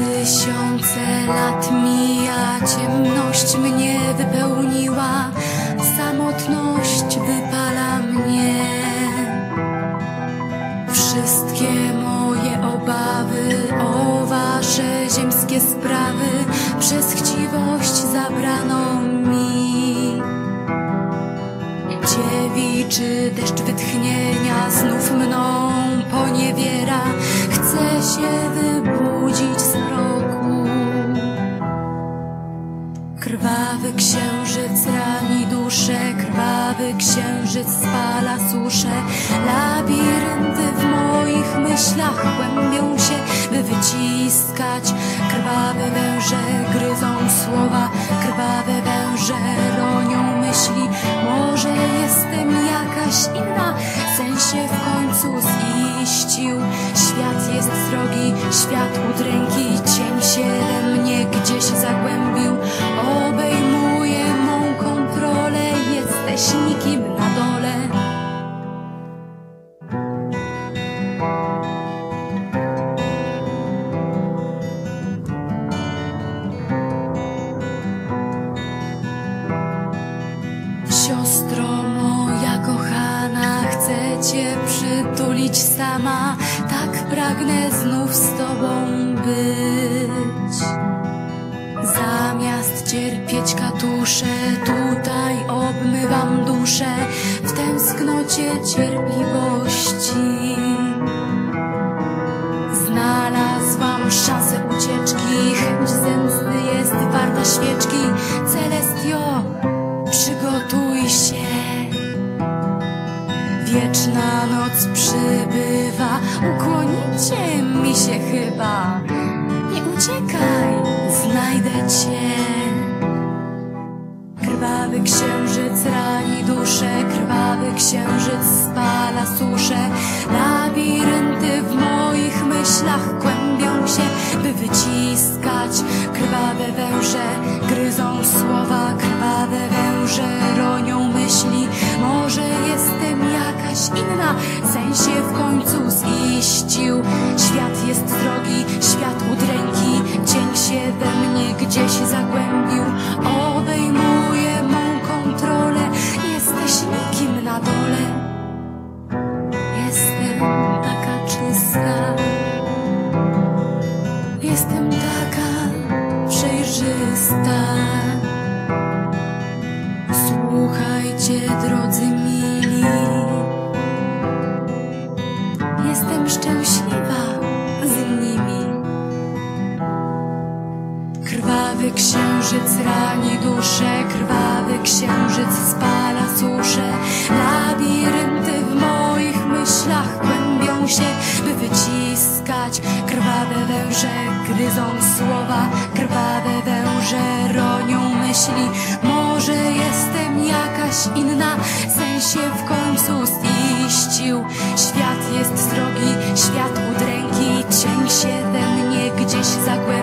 Tysiące lat mija, ciemność mnie wypełniła, samotność wypala mnie. Wszystkie moje obawy o wasze ziemskie sprawy przez chciwość zabrano mi. Dziewiczy deszcz wytchnienia znów mną poniewiera, chcę się wybudzić księżyc rani duszę, krwawy księżyc spala suszę. Labirynty w moich myślach kłębią się, by wyciskać. Krwawe węże gryzą słowa, krwawe węże ronią myśli. Może jestem jakaś inna, sen się w końcu ziścił. Świat jest srogi, świat udręki, cię przytulić sama, tak pragnę znów z tobą być. Zamiast cierpieć katusze, tutaj obmywam duszę w tęsknocie cierpliwości. Znalazłam szansę ucieczki, chęć zemsty jest warta świeczki. Celestio, Wieczna noc przybywa, ukłonicie mi się chyba. Nie uciekaj, znajdę cię. Krwawy księżyc rani duszę, krwawy księżyc spala suszę. Labirynty w moich myślach kłębią się, by wyciskać. Krwawe węże gryzą słowa, krwawe węże ronią myśli. Może jestem jakaś inna, sen się w końcu ziścił. Świat jest drogi, świat udręki, cień się we mnie gdzieś zagłębił. Obejmuje mą kontrolę, jesteś nikim na dole. Jestem taka czysta, jestem taka przejrzysta. Szczęśliwa z nimi. Krwawy księżyc rani duszę, krwawy księżyc spala suszę. Labirynty w moich myślach kłębią się, by wyciskać. Krwawe węże gryzą słowa, krwawe węże myśli. Może jestem jakaś inna, sen się w końcu ziścił. Świat jest srogi, świat udręki, cień się we mnie gdzieś zagłębił.